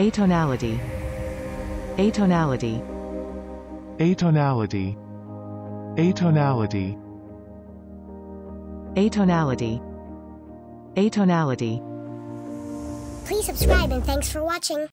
Atonality. Atonality. Atonality. Atonality. Atonality. Atonality. Please subscribe and thanks for watching.